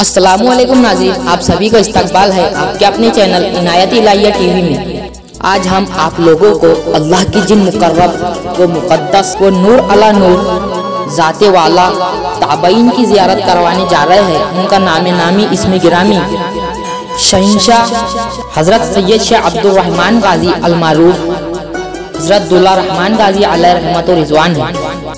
अस्सलाम वालेकुम आप सभी का इस्तकबाल है आपके अपने चैनल इनायत इलाहिया टीवी में। आज हम आप लोगों को अल्लाह की जिन मुकर्रब, व मुकद्दस, व नूर अला नूर, जाते वाला ताबईन की जियारत करवाने जा रहे हैं। उनका नाम नामी, इसमें गिरामी शहनशाह हज़रत सैयद शाह अब्दुलरहमान गाजी अलमारूफ हज़रत दुल्ला रहमान गाजी अलैह रहमत रिजवान है।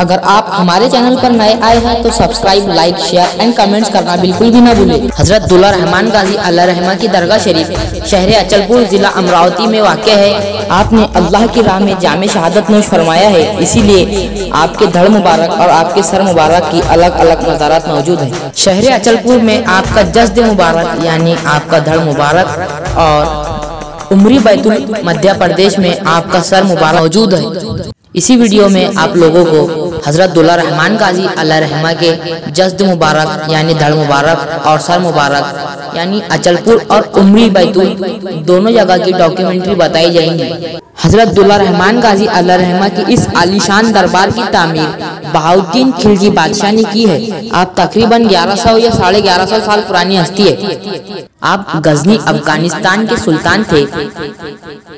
अगर आप हमारे चैनल पर नए आए हैं तो subscribe, like, share and comments करना बिल्कुल भी ना भूलें। हज़रत दुल्ला रहमान गाजी, अल्लाह रहमा की दरगाह शरीफ, शहर अचलपुर जिला अमरावती में वाक़ है। आपने अल्लाह की राह में जाम शहादत नोश फरमाया है। इसीलिए आपके धड़ मुबारक और आपके सर मुबारक की अलग अलग नज़ारात मौजूद है। शहर अचलपुर में आपका जस्द मुबारक यानी आपका धड़ मुबारक और उमरी बैतुल, मध्य प्रदेश में आपका सर मुबारक मौजूद है। इसी वीडियो में आप लोगों को हज़रत दुल्ला रहमान गाजी अल्लाह रहमा के जस्द मुबारक, यानी धड़ मुबारक और सर मुबारक, यानी अचलपुर और उमरी बैतुल दोनों जगह की डॉक्यूमेंट्री बताई जाएँगी। हज़रत दुल्ला रहमान गाजी अल्लाह रहमा की इस आलिशान दरबार की तामीर बहाउद्दीन खिलजी बादशाह ने की है। आप तकरीबन 1100 या साढ़े ग्यारह साल पुरानी हस्ती है। आप गजनी अफ़गानिस्तान के सुल्तान थे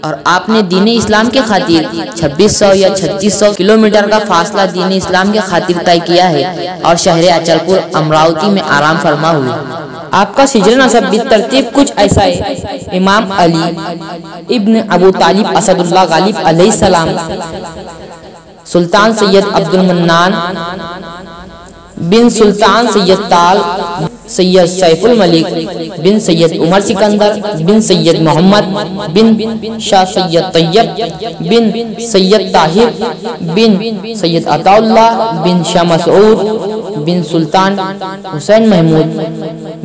और आपने दीन इस्लाम के खातिर 2600 या 3600 किलोमीटर का फासला दीन इस्लाम के खातिर तय किया है और शहर अचलपुर अमरावती में आराम फरमा हुए। आपका सिजर नसब तरतीब कुछ ऐसा है। इमाम अली इब्न अबू तालिब असदुल्ला गालिब सलाम। सुल्तान सैयद अब्दुल मन्नान बिन सुल्तान सैयद ताल, सैयद सैफुल मलिक बिन सैयद उमर सिकंदर बिन सैयद मोहम्मद बिन शाह सैयद तैयब बिन सैयद ताहिर बिन सैयद अताउल्ला बिन शाह मसूद बिन सुल्तान, हुसैन महमूद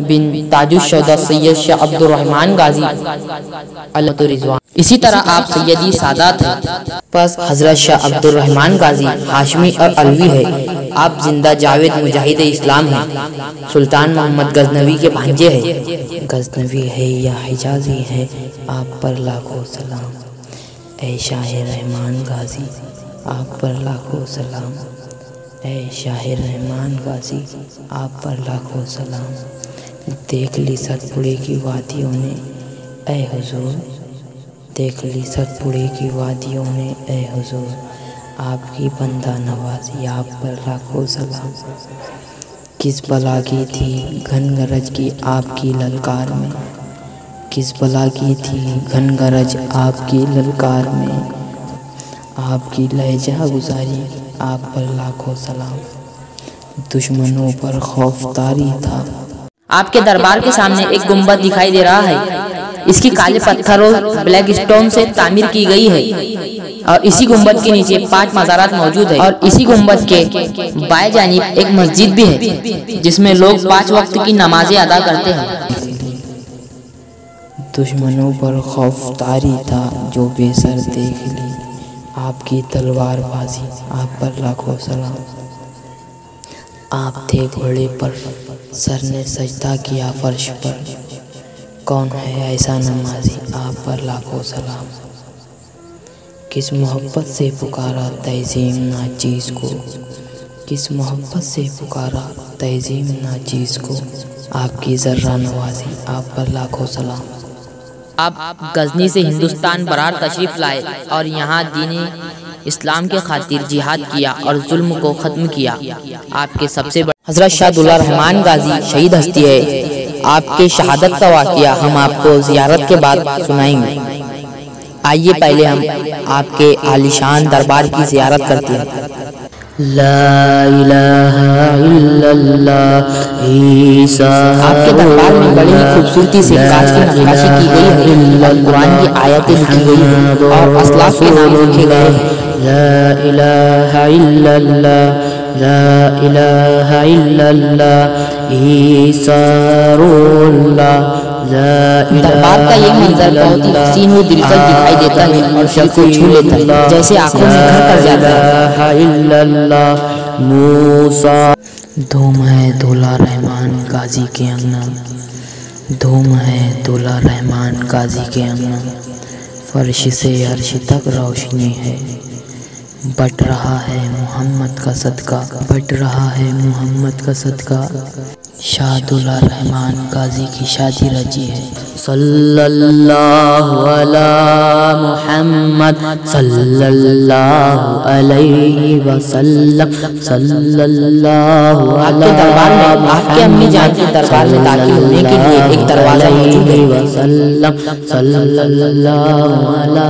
बिन ताजुशदा सैयद शाह अब्दुल रहमान गाजी रिजवान। इसी तरह आप सैयदी सादात हैं। बस हज़रत शाह अब्दुल रहमान गाजी, हाशमी और अलवी है। आप ज़िंदा जावेद मुजाहिद इस्लाम हैं। सुल्तान मोहम्मद गजनवी के भांजे हैं। गजनवी है या हिजाजी है, आप पर लाखों सलाम। ए शाह रहमान गाजी, आप पर लाखों सलाम। ए शाह रहमान गाजी, आप पर लाखों सलाम। देख ली सतपुड़े की वादियों ने, ए हुजूर। देख ली सतपुड़े की वादियों ने, ए हुजूर। आपकी बंदा नवाजी, आप पर लाखों सलाम। किस बला की थी घन गरज की आपकी ललकार में? किस बला की थी घन गरज आपकी ललकार में? आपकी लहजा गुजारी आप पर लाखों सलाम। दुश्मनों पर खौफ तारी था। आपके दरबार के सामने एक गुंबद दिखाई दे रहा है। इसकी काले पत्थरों ब्लैक स्टोन से तामीर की गई है। और इसी गुंबद के नीचे पाँच मज़ारात मौजूद है। और इसी गुंबद के बाएँ जानिब एक मस्जिद भी है जिसमें लोग पाँच वक्त की नमाजें अदा करते हैं। दुश्मनों पर खौफ तारी था जो बेसर देख ली आपकी तलवार बाजी आप पर लाखों सलाम। आप थे घोड़े पर, सर ने सजदा किया फर्श पर। कौन है ऐसा नमाजी, आप पर लाखों सलाम। किस मोहब्बत से पुकारा तहजीम ना चीज़ को? किस मोहब्बत से पुकारा तहजीम ना चीज़ को? आपकी ज़र्रा नवाजी, आप पर लाखों सलाम। आप गजनी से हिंदुस्तान बरार तशरीफ़ लाए और यहाँ दीनी इस्लाम के खातिर जिहाद किया और जुल्म को ख़त्म किया। आपके सबसे बड़े हज़रत शाहदुल्ला रहमान गाजी शहीद हस्ती है। आपके शहादत का वाक़ हम आपको ज़ियारत के बाद सुनाएँगे। आइए पहले हम आपके आलिशान दरबार की जियारत करते हैं। आपके दरबार में बड़ी ही खूबसूरती से कांच की नक्काशी की गई है और कुरान की आयतें लिखी गई हैं और असलाफ के नाम लिखे गए हैं ला इलाहा इल्लल्लाह ला इलाहा इल्लल्लाह ईसा दरबार का ये मंजर बहुत ही हसीन और दिलकश दिखाई देता है। और दिल को छू लेता है। जैसे आँखों में घर कर जाता है। मूसा। धूम है दूल्हा रहमान काजी के अंगना। धूम है दूल्हा रहमान काजी के अंगना। फर्श से अर्श तक रोशनी है। बट रहा है मोहम्मद का सदका। बट रहा है मोहम्मद का सदका। शाहदुल्ला रहमान गाजी की शादी रची है। सल्लल्लाहु अला मुहम्मद सल्लल्लाहु अलैहि वसल्लम सल्लल्लाहु आपके दरबार में आपके अम्मी जान के दरबार में दाखिल होने के लिए एक दरवाज़ा मौजूद है। वसल्लम सल्लल्लाहु अला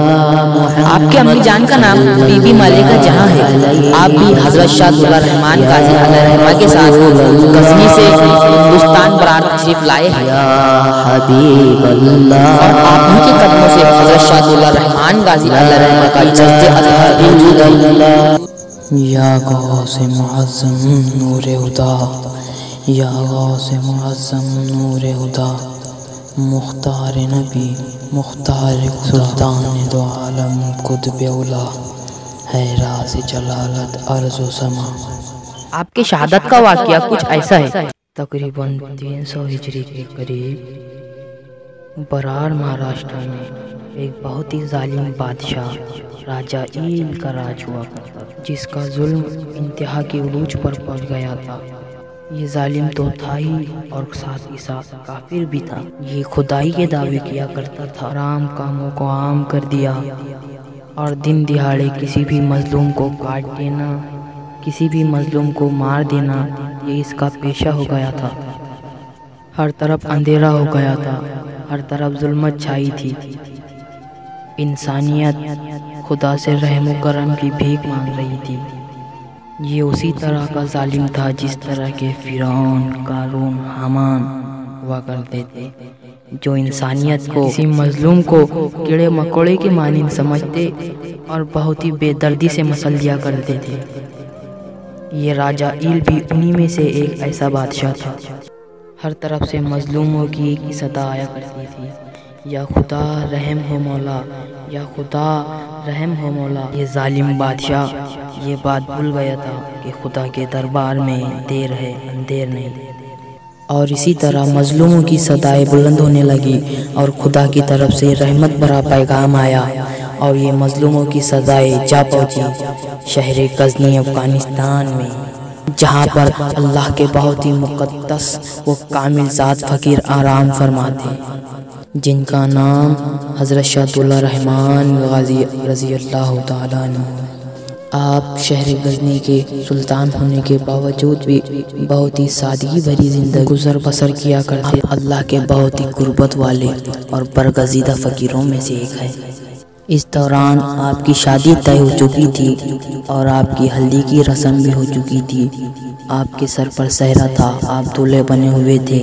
आपके अम्मी जान का नाम बीबी मलिका जहाँ है। आप भी हज़रत शाह रहमान गाजी रहमा के साथ गजनी से हिंदुस्तान बरात तशरीफ़ लाए हैं। आप ही के कदमों से हज़रत रहमान गाजी अल्लाह रहमा का जज्बे अजहर मौजूद है। या गौ से मुअज़्ज़म नूर हुदा। या गौ से मुअज़्ज़म नूर हुदा। मुख्तार नबी मुख्तार सुल्तान दो आलम कुतुब उला है राज जलालत अर्ज़ समा। आपके शहादत का वाकया कुछ ऐसा है। तकरीबन तीन सौ हिजरी के करीब बरार महाराष्ट्र में एक बहुत ही जालिम बादशाह राजा ईल का राज हुआ, जिसका जुल्म इंतहा के उरूज पर पहुँच गया था। ये जालिम तो था ही और साथ ही साथ काफिर भी था। ये खुदाई के दावे किया करता था। आराम कामों को आम कर दिया और दिन दिहाड़े किसी भी मजलूम को काट देना किसी भी मजलूम को मार देना ये इसका पेशा हो गया था। हर तरफ़ अंधेरा हो गया था, हर तरफ़ जुल्मत छाई थी। इंसानियत खुदा से रहम करम की भीख मांग रही थी। ये उसी तरह का जालिम था जिस तरह के फिरौन, कारून, हमान हुआ करते थे, जो इंसानियत को, किसी मजलूम को कीड़े मकोड़े के मानिंद समझते और बहुत ही बेदर्दी से मसल दिया करते थे। ये राजा ईल भी उन्हीं में से एक ऐसा बादशाह था। हर तरफ़ से मजलूमों की एक ही सदा आया करती थी। या खुदा रहम हो मौला, या खुदा रहम हो मौला। ये जालिम बादशाह, ये बात भूल गया था कि खुदा के दरबार में देर है, अंधेर नहीं। और इसी तरह मजलूमों की सदाएँ बुलंद होने लगी और खुदा की तरफ़ से रहमत भरा पैगाम आया। और ये मजलूमों की सजाएँ जा पहुँची शहर गजनी अफ़गानिस्तान में, जहाँ पर अल्लाह के बहुत ही मुकदस व कामिल ज़ात फ़कीर आराम फरमाते जिनका नाम हज़रत शाहदुल्ला रहमान गाजी रज़ी अल्लाह तआला आप शहर गजनी के सुल्तान होने के बावजूद भी बहुत ही सादगी भरी ज़िंदगी गुजर बसर किया करते अल्लाह के बहुत ही गुर्बत वाले और बरगजीदा फ़कीरों में से एक है। इस दौरान आपकी शादी तय हो चुकी थी और आपकी हल्दी की रस्म भी हो चुकी थी। आपके सर पर सहरा था, आप दूल्हे बने हुए थे।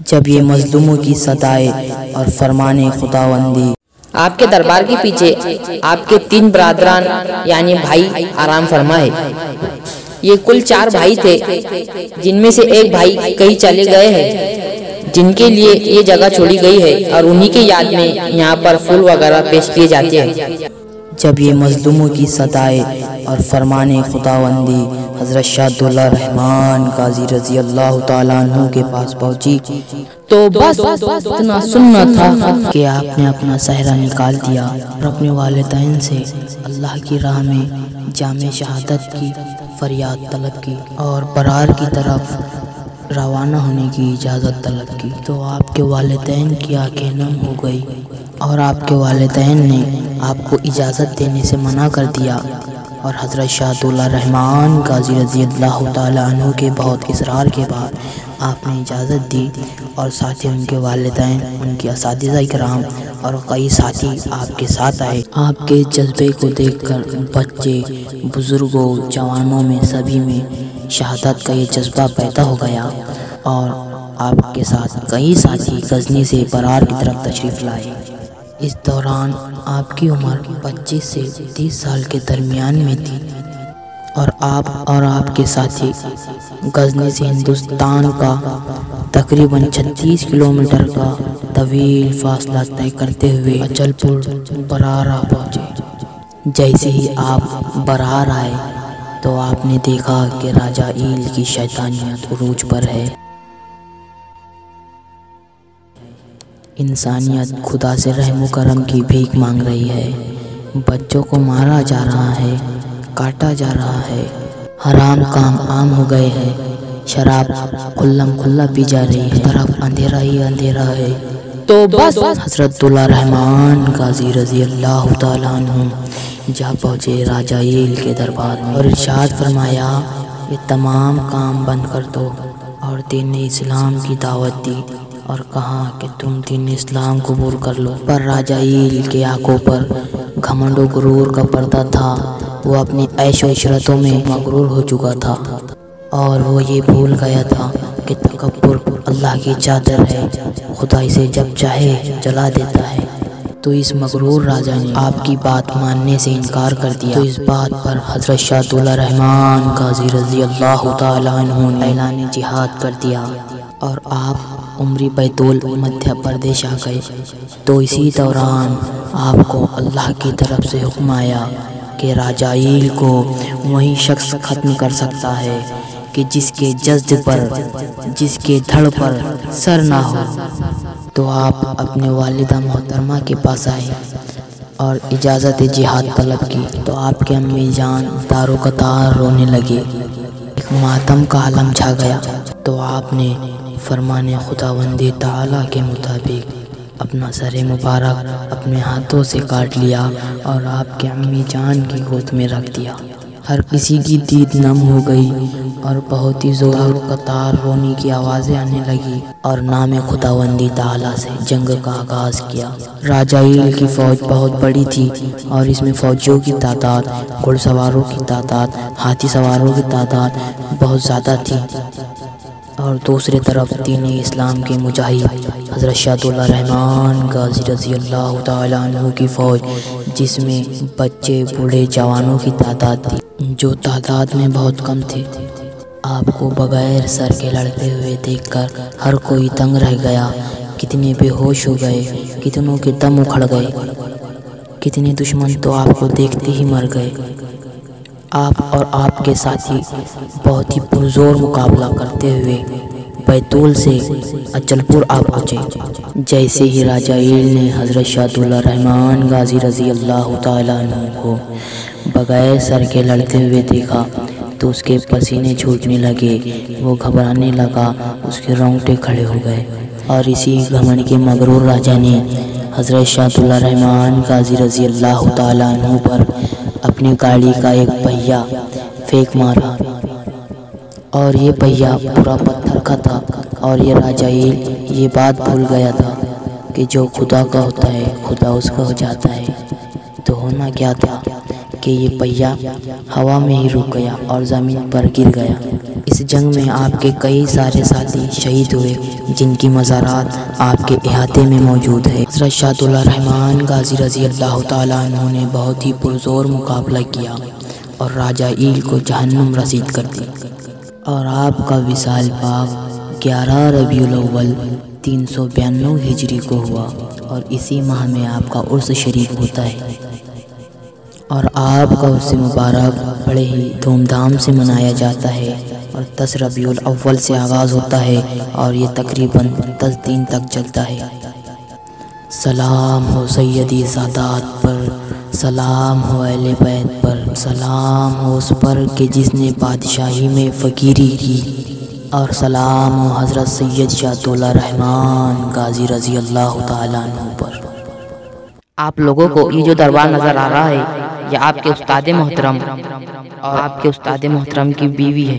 जब ये मजलूमों की सदाएँ और फरमाने खुदावंदी। आपके दरबार के पीछे आपके तीन बरादरान, यानी भाई आराम फरमाए। ये कुल चार भाई थे, जिनमें से एक भाई कहीं चले गए हैं। जिनके लिए ये जगह छोड़ी गई है और उन्हीं के याद में यहाँ पर फूल वगैरह पेश किए जाते हैं। जब ये मजलूमों की सदाएँ और फरमाने खुदावंदी हज़रत रहमान काजी रज़ी अल्लाह तु के पास पहुँची तो बस इतना सुनना था कि आपने अपना सहरा निकाल दिया और अपने वालदेन से अल्लाह की राह में जाम शहादत की, फरियाद तलब की और बरार की तरफ़ रवाना होने की इजाज़त तलब की। तो आपके वालदेन की आँखें नम हो गई और आपके वालदेन ने आपको इजाज़त देने से मना कर दिया। और हज़रत शाहदुल्ला रहमान गाजी रज़ी अल्लाह तु के बहुत इसरार के बाद आपने इजाज़त दी और साथ ही उनके वालदेन, उनके इस कराम और कई साथी आपके साथ आए। आपके जज्बे को देखकर बच्चे, बुज़ुर्गों, जवानों में सभी में शहादत का ये जज्बा पैदा हो गया और आपके साथ कई साथी गजनी से बरार की तरफ़ तशरीफ़ लाए। इस दौरान आपकी उम्र 25 से 30 साल के दरमियान में थी और आप और आपके साथी गजनी से हिंदुस्तान का तकरीबन 36 किलोमीटर का तवील फासला तय करते हुए अचलपुर बरारा पहुँचे। जैसे ही आप बरार आए तो आपने देखा कि राजा ईल की शैतानियत उरूज पर है। इंसानियत खुदा से रहम करम की भीख मांग रही है। बच्चों को मारा जा रहा है, काटा जा रहा है। हराम काम आम हो गए हैं। शराब खुल्लम खुल्ला पी जा रही है। तरफ़ अंधेरा ही अंधेरा है। तो बस हज़रत रहमान गाजी रज़ी अल्लाह तु जा पहुँचे राजा ईल के दरबार में और इर्शाद फरमाया, ये तमाम काम बंद कर दो और दीन इस्लाम की दावत दी और कहा कि तुम दीन इस्लाम कबूल कर लो। पर राजा ईल के आँखों पर घमंडो गुरूर का पर्दा था। वो अपनी ऐश इशरतों में मगरूर हो चुका था और वो ये भूल गया था कि तकबर अल्लाह की चादर है। खुदा इसे जब चाहे जला देता है। तो इस मगरूर राजा ने आपकी बात मानने से इनकार कर दिया। तो इस बात पर हज़रत शाह रहमान गाजी रज़ी अल्लाह ने ऐलान जिहाद कर दिया और आप उम्री बैतूल, मध्य प्रदेश आ गए। तो इसी दौरान आपको अल्लाह की तरफ़ से हुक्म आया कि राजाइल को वही शख्स ख़त्म कर सकता है कि जिसके जज्द पर, जिसके धड़ पर सर ना हो। तो आप अपने वालिदा मोहतरमा के पास आए और इजाज़त जिहाद तलब की। तो आपके अम्मी जान तारो कतार रोने लगे। एक मातम का आलम छा गया। तो आपने फरमान खुदावंदी ताला के मुताबिक अपना सर मुबारक अपने हाथों से काट लिया और आपके अम्मी जान की गोद में रख दिया। हर किसी की दीद नम हो गई और बहुत ही ज़ोर कतार रोने की आवाज़ें आने लगी और नाम खुदावंदी ताला से जंग का आगाज़ किया। राजा ईल की फ़ौज बहुत बड़ी थी और इसमें फ़ौजियों की तादाद, घुड़सवारों की तादाद, हाथी सवारों की तादाद बहुत ज़्यादा थी। और दूसरी तरफ़ दीन इस्लाम के मुजाहिद हज़रत रहमान गाजी रज़ी अल्लाह की फ़ौज, जिसमें बच्चे, बूढ़े, जवानों की तादाद थी, जो तादाद में बहुत कम थे। आपको बगैर सर के लड़ते हुए देखकर हर कोई तंग रह गया। कितने बेहोश हो गए, कितनों के दम उखड़ गए। कितने दुश्मन तो आपको देखते ही मर गए। आप और आपके साथी बहुत ही पुरजोर मुकाबला करते हुए बैतूल से अचलपुर आ पहुँचे। जैसे ही राजा ईल ने हज़रत शाहदुल्ला रहमान गाजी रज़ी अल्लाह को बगैर सर के लड़ते हुए देखा तो उसके पसीने छूटने लगे, वो घबराने लगा, उसके रोंगटे खड़े हो गए। और इसी घमंड के मगरूर राजा ने हज़रत शाहदुल्ला रहमान गाजी रज़ी अल्लाह तु पर अपनी गाड़ी का एक पहिया फेंक मारा। और ये पहिया पूरा पत्थर का था। और ये राजा, ये बात भूल गया था कि जो खुदा का होता है, खुदा उसका हो जाता है। तो होना क्या था? कि ये पहिया हवा में ही रुक गया और ज़मीन पर गिर गया। इस जंग में आपके कई सारे साथी शहीद हुए, जिनकी मज़ारात आपके अहाते में मौजूद है। रहमान गाजी रज़ी अल्लाह ने बहुत ही पुरजोर मुकाबला किया और राजा ईल को जहन्नुम रसीद कर दी और आपका विशाल पाक ग्यारह रबी अव्वल तीन सौ बयानवे हिजरी को हुआ और इसी माह में आपका उर्स शरीफ होता है। और आपका उर्स मुबारक बड़े ही धूमधाम से मनाया जाता है। और दस रबी अव्वल से आगाज़ होता है और ये तकरीबन दस दिन तक चलता है। सलाम हो सैदी सादात पर, सलाम हो अहल बैत पर, सलाम हो उस पर कि जिसने बादशाही में फ़कीरी की। और सलाम हो हज़रत सैयद शाहतुल्ला रहमान गाजी रज़ी अल्लाह तु पर। आप लोगों को ये जो दरबार नज़र आ रहा है ये आपके उस्ताद मोहतरम। और आपके उस्ताद मोहतरम की बीवी है।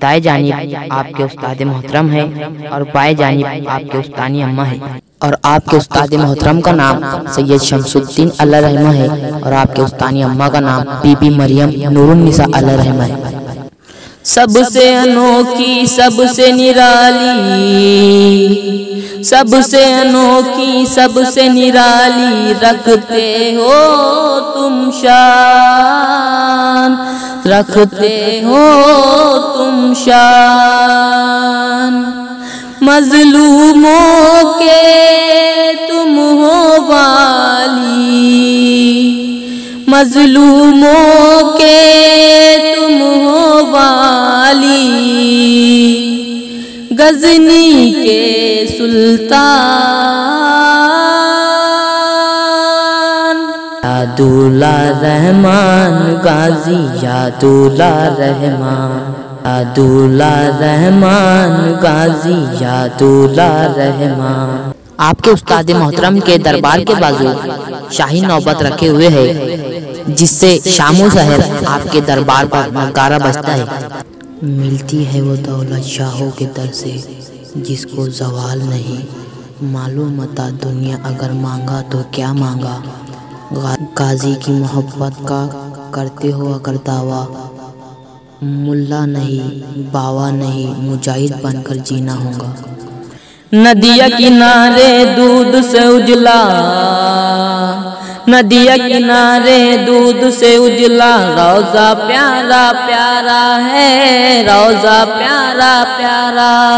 दाएँ जानिब आपके उस्ताद मोहतरम है और बाएँ जानिब आपके उस्तानी अम्मा है। और आपके उस्ताद मोहतरम का नाम सैयद शमसुद्दीन अल्लाह रहमा है और आपके उस्तानी अम्मा का नाम बीबी मरियम नूरुन्निसा अल्लाह रहमा है। सबसे अनोखी, सबसे निराली, सबसे अनोखी, सबसे निराली रखते हो। तुम शान, रखते हो तुम शान। मजलूमों के तुम हो वाली, मजलूमों के तुम हो वाली। गजनी के सुल्तान यादुल्ला रहमान, गाजी यादुल्ला रहमान। यादुल्ला रहमान, गाजी यादुल्ला रहमान। आपके उस्ताद मोहतरम के दरबार के बाजू शाही नौबत रखे हुए है, जिससे शामो शहर आपके दरबार पर नगारा बजता है। मिलती है वो दौलत शाहों के दर से, जिसको जवाल नहीं, मालूम मता दुनिया अगर मांगा तो क्या मांगा। गाजी की मोहब्बत का करते हो अगर दावा मुल्ला नहीं, बावा नहीं, मुजाहिद बनकर जीना होगा। नदिया किनारे दूध से उजला। नदिया किनारे दूध से उजला। रोजा प्यारा प्यारा है, रोजा प्यारा प्यारा।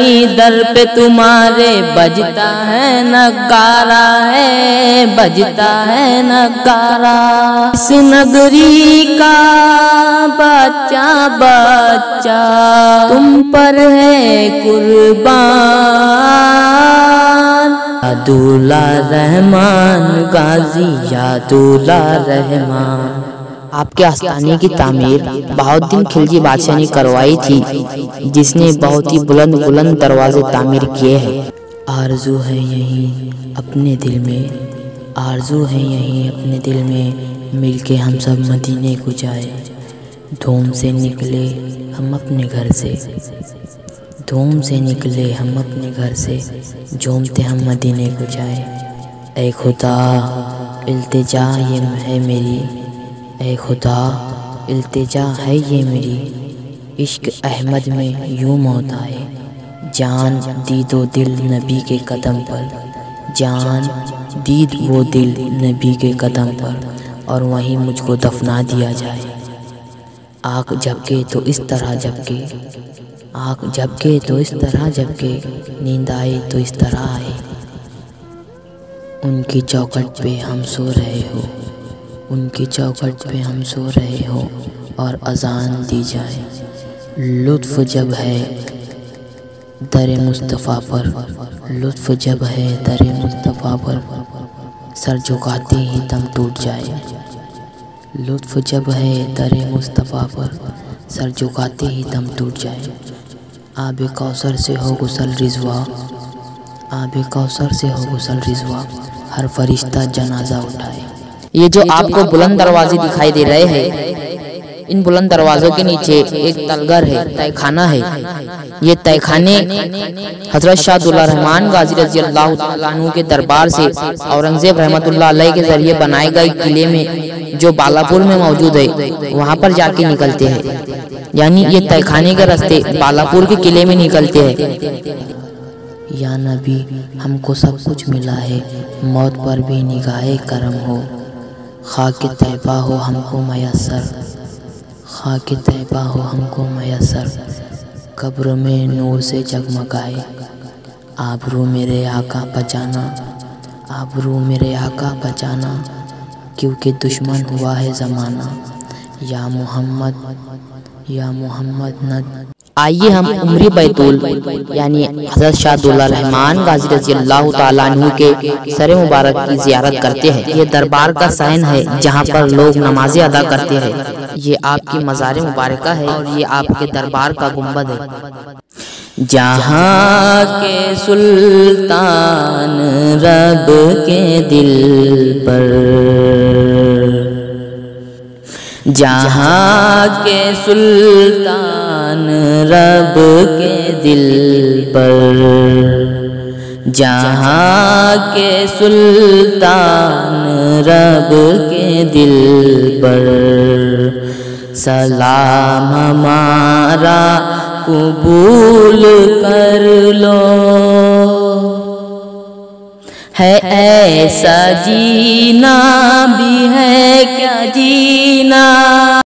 कहीं दर पे तुम्हारे बजता है नकारा है, बजता है नकारा। इस नगरी का बच्चा बच्चा, तुम पर है कुर्बान। यादुल्ला रहमान गाजी, यादुल्ला रहमान। आपके आस्थाने की तामीर बहाउद्दीन खिलजी बादशाह ने करवाई थी, जिसने बहुत ही बुलंद बुलंद दरवाजे तामीर किए हैं। आरज़ू है यहीं अपने दिल में, आरज़ू है यहीं अपने दिल में, मिलके हम सब मदीने को जाए धूम से निकले हम अपने घर से, धूम से निकले हम अपने घर से, झूमते हम मदीने को जाए ए खुदा, इल्तिजा ये है मेरी ए खुदा, इल्तिजा है ये मेरी। इश्क अहमद में यूँ मौत आए। जान दी दो दिल नबी के कदम पर। जान दीद वो दिल नबी के कदम पर। और वहीं मुझको दफना दिया जाए। आँख झपके तो इस तरह झपके आँख झपके तो इस तरह झपके नींद आए तो इस तरह आए। उनकी चौकट पे हम सो रहे हो। उनकी चौकट पे हम सो रहे हो और अजान दी जाए। लुत्फ जब है दर मुस्तफ़ा पर, लुत्फ जब है दर मुस्तफ़ा पर, सर झुकाते ही दम टूट जाए। लुत्फ जब है दर मुस्तफ़ा पर, सर झुकाते ही दम टूट जाए। आब कौसर से हो गुसल रिजवा, आब कौसर से हो गुसल रिजवा, हर फरिश्ता जनाजा उठाए। ये जो आपको बुलंद दरवाजे दिखाई दे रहे हैं इन बुलंद दरवाजों के नीचे एक तलगर है तयखाना है। ये तयखाने हज़रत शाहदुल्ला रहमान गाजी रज़ी अल्लाह के दरबार से औरंगज़ेब अलैह के ज़रिए बनाए गए किले में जो बालापुर में मौजूद है वहाँ पर जाके निकलते हैं। यानी ये तयखाने के रास्ते बालापुर के किले में निकलते हैं। या नबी हमको सब कुछ मिला है मौत पर भी निगाह करम हो। खाक तैबा हो हमको मैसर। खाक तैबा हो हमको मैसर। कब्र में नूर से जगमगाए। आबरू मेरे आका बचाना। आबरू मेरे आका बचाना। क्योंकि दुश्मन हुआ है ज़माना। या मोहम्मद या मोहम्मद न आइए हम उम्री बैतूल, यानी हज़रत शाहदुल्ला रहमान गाजी रज़ी अल्लाह तु के सर मुबारक की जियारत करते हैं। ये दरबार का सहन है जहाँ पर लोग नमाजें अदा करते हैं। ये आपकी मज़ार मुबारक है और ये आपके दरबार का गुंबद है। जहाँ के सुल्तान रब के दिल पर, जहाँ के सुल्तान रब के दिल पर। जहाँ के सुल्तान रब के दिल पर। सलाम हमारा कबूल कर लो। है ऐसा जीना भी है क्या जीना?